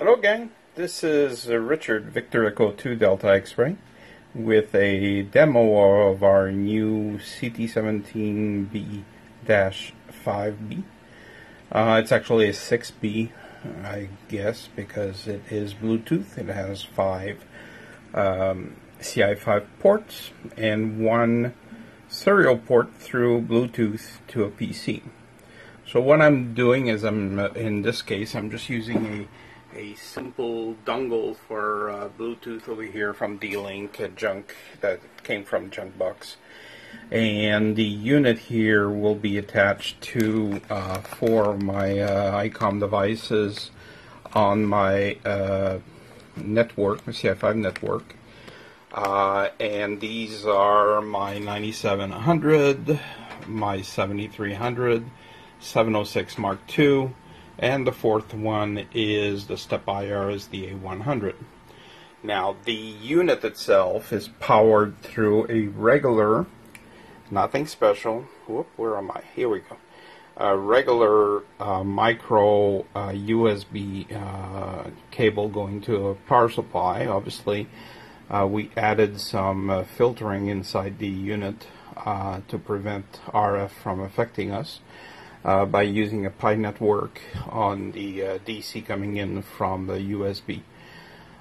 Hello, gang. This is uh, Richard Victor Echo 2 Delta X-Ray with a demo of our new CT17B-5B. Uh, it's actually a 6B, I guess, because it is Bluetooth. It has five um, CI-V ports and one serial port through Bluetooth to a PC. So what I'm doing is I'm, uh, in this case, I'm just using a a simple dongle for uh, Bluetooth over here from D-Link, a junk that came from Junkbox. And the unit here will be attached to uh, four of my uh, ICOM devices on my uh, network, my CI-V network. Uh, and these are my 9700, my 7300, 706 Mark II, and the fourth one is the SteppIR is the A100. Now the unit itself is powered through a regular, nothing special. Whoop, where am I? Here we go. A regular uh, micro uh, USB uh, cable going to a power supply. Obviously, uh, we added some uh, filtering inside the unit uh, to prevent RF from affecting us uh, by using a Pi network on the uh, DC coming in from the USB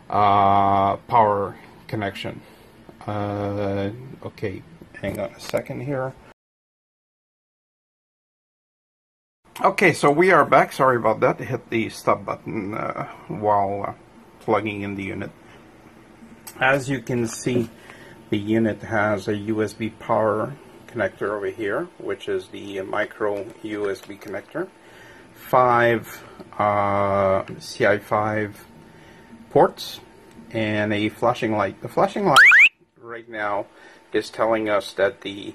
uh, power connection. Uh, okay, hang on a second here. Okay, so we are back. Sorry about that. Hit the stop button uh, while uh, plugging in the unit. As you can see, the unit has a USB power connector over here, which is the micro USB connector. Five uh, CI-V ports and a flashing light. The flashing light right now is telling us that the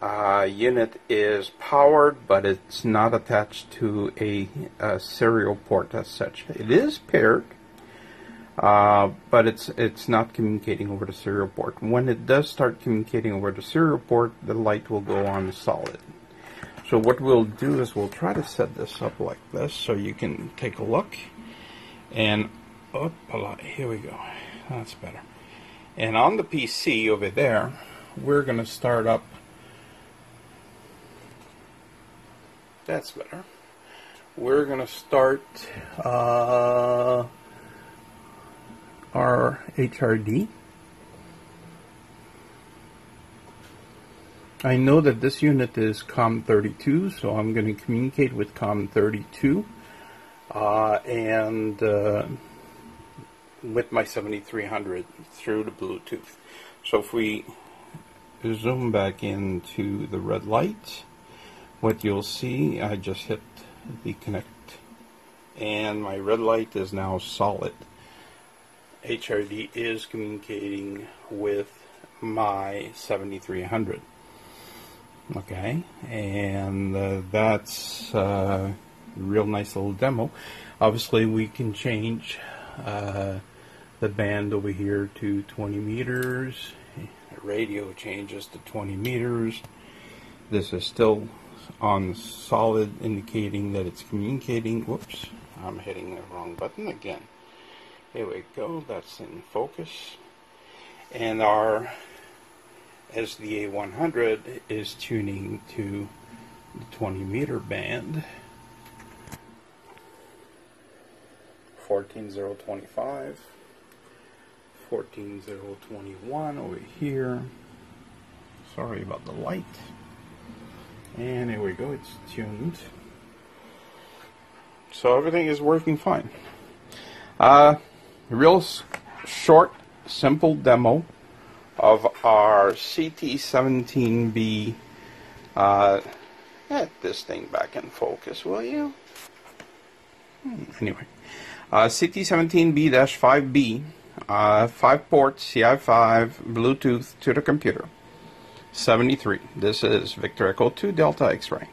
uh, unit is powered, but it's not attached to a, a serial port as such. It is paired, uh, but it's it's not communicating over the serial port. When it does start communicating over the serial port, the light will go on solid. So what we'll do is we'll try to set this up like this so you can take a look. And oh, here we go. That's better. And on the PC over there, we're going to start up. That's better. We're going to start. Uh, our HRD. I know that this unit is COM32, so I'm going to communicate with COM32 uh, and uh, with my 7300 through the Bluetooth. So if we zoom back into the red light, what you'll see, I just hit the connect and my red light is now solid. HRD is communicating with my 7300. Okay, and uh, that's uh, a real nice little demo. Obviously, we can change uh, the band over here to 20 meters. The radio changes to 20 meters. This is still on solid, indicating that it's communicating. Whoops, I'm hitting the wrong button again. There we go, that's in focus. And our SDA100 is tuning to the 20 meter band. 14025, 14021 over here. Sorry about the light. And there we go, it's tuned. So everything is working fine. Uh, real short, simple demo of our CT17B. Uh, get this thing back in focus, will you? Hmm, anyway, uh, CT17B-5B, uh, 5 port CI-V, Bluetooth to the computer. 73. This is Victor Echo 2 Delta X-Ray.